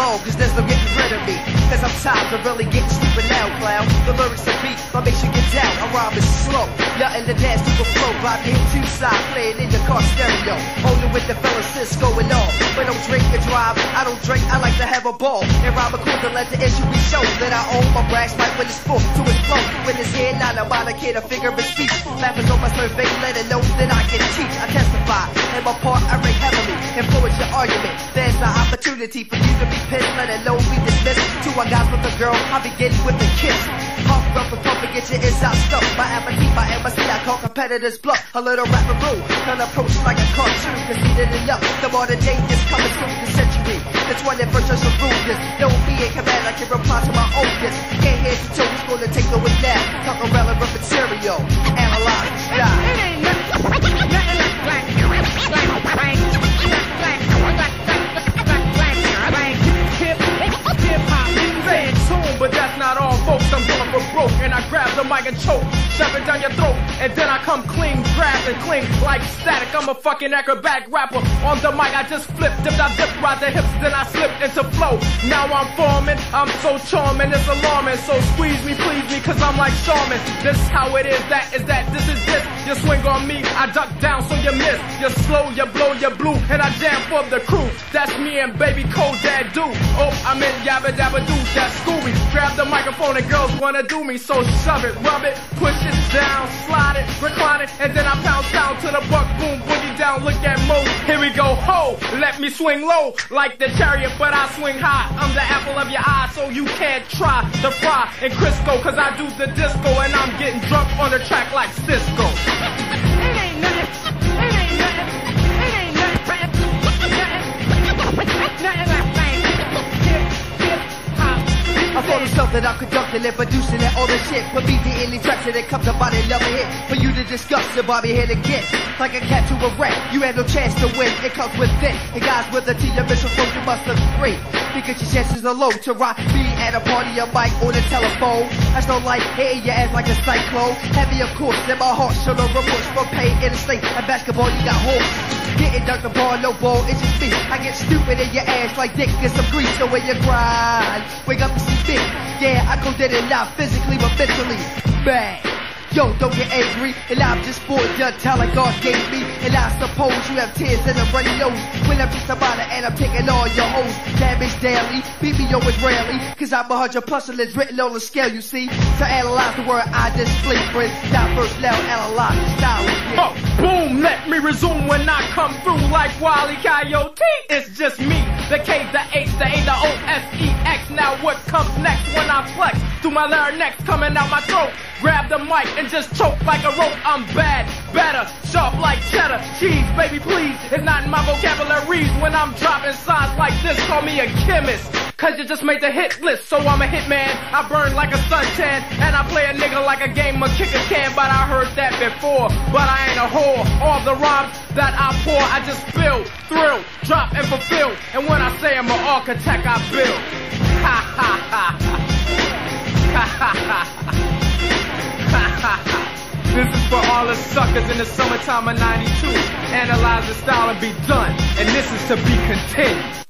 on, cause there's no getting rid of me. Cause I'm tired of really getting stupid loud, clown. The lyrics are beat, but make sure you get down. I rhyme is slow. Nothing to dance to the flow. To hit two side, play it in your car stereo. Only with the fellas sis going on. But I don't drink and drive. I don't drink, I like to have a ball. And rhyme cool to let the issue be shown. That I own my brass mic when it's full to flow. When it's here, not about a kid, a figure of speech. Influence your argument. There's an opportunity for you to be pissed. Let know be dismissed. Two I got with a girl, I begin with a kiss. Pump, rough, and pump, and get your inside stuff. My appetite, my embassy, I call competitors bluff. A little rapper rule, can approach like a cartoon. Conceited enough, the modern day is coming soon the century. The 21st just a rule this. Don't but that's not all, folks. I'm going for broke, and I grab the mic and choke, shove it down your throat, and then I come clean, grab and cling like static. I'm a fucking acrobatic rapper. On the mic, I just flip, dipped, I dip, right the hips, then I slip into flow. Now I'm forming, I'm so charming, it's alarming. So squeeze me, please me, cause I'm like Charmin. This is how it is, that is that, this is this. You swing on me, I duck down so you miss. You slow, you blow, you blue, and I jam for the crew. That's me and baby Kodak do. Oh, I'm in yabba dabba doo, that's Scooby. Microphone and girls wanna do me, so shove it, rub it, push it down, slide it, recline it, and then I pound down to the buck, boom, boogie down, look at Mo. Here we go, ho, let me swing low, like the chariot, but I swing high. I'm the apple of your eye, so you can't try the fry and Crisco, cause I do the disco, and I'm getting drunk on the track like Cisco. rocking it, producing it, all the shit. But me the only tracks that it comes about another hit. For you to discuss the Bobby hit to get Like a cat to a rat, you had no chance to win. It comes with it. and guys with a T, your mission from you must have. Because your chances are low to rock me at a party, a mic, or the telephone. That's no light, hitting your ass like a cyclone. Heavy, of course, in my heart, show no remorse for pain in the state. And basketball, you got horse. Getting dunk the ball, no ball, it's just me. I get stupid in your ass like dick gets some grease. So when you grind, wake up and see me. Yeah, I go dead and not physically, but mentally. Bang. Yo, don't get angry, and I'm just bored, the talent God gave me. And I suppose you have tears in a runny nose. When I'm just about it and I'm taking all your hoes. Damage daily, beat me always rarely. Cause I'm a hundred plus and it's written on the scale, you see. To analyze the word I display, friends. Diverse, loud, analyze style. Yeah. Oh, boom, let me resume when I come through like Wally Coyote. It's just me, the K, the H, the A, the O, S, E, X. Now what comes next when I flex? Through my larynx coming out my throat. Grab the mic and just choke like a rope. I'm bad, better, sharp like cheddar. Cheese, baby, please. It's not in my vocabulary. When I'm dropping signs like this, call me a chemist. Cause you just made the hit list, so I'm a hitman. I burn like a suntan, and I play a nigga like a game of kicker can. But I heard that before, but I ain't a whore. All the rhymes that I pour, I just build, thrill, drop, and fulfill. And when I say I'm an architect, I build. Ha. Ha ha ha ha. Ha ha ha. This is for all the suckers in the summertime of 92. Analyze the style and be done. And this is to be continued.